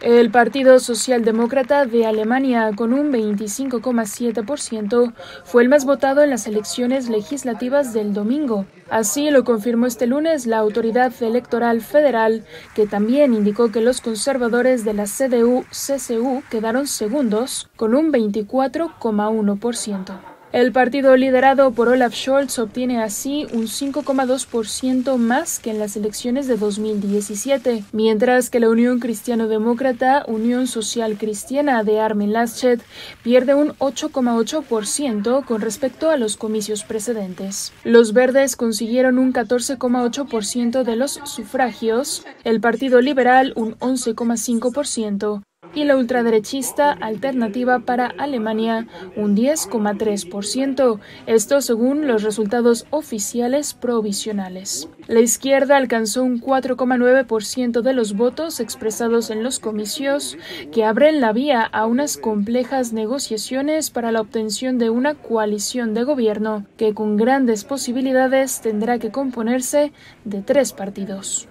El Partido Socialdemócrata de Alemania, con un 25,7%, fue el más votado en las elecciones legislativas del domingo. Así lo confirmó este lunes la Autoridad Electoral Federal, que también indicó que los conservadores de la CDU-CSU quedaron segundos, con un 24,1%. El partido liderado por Olaf Scholz obtiene así un 5,2% más que en las elecciones de 2017, mientras que la Unión Cristiano-Demócrata, Unión Social Cristiana de Armin Laschet, pierde un 8,8% con respecto a los comicios precedentes. Los verdes consiguieron un 14,8% de los sufragios, el Partido Liberal un 11,5%, y la ultraderechista Alternativa para Alemania un 10,3%, esto según los resultados oficiales provisionales. La izquierda alcanzó un 4,9% de los votos expresados en los comicios que abren la vía a unas complejas negociaciones para la obtención de una coalición de gobierno que con grandes posibilidades tendrá que componerse de tres partidos.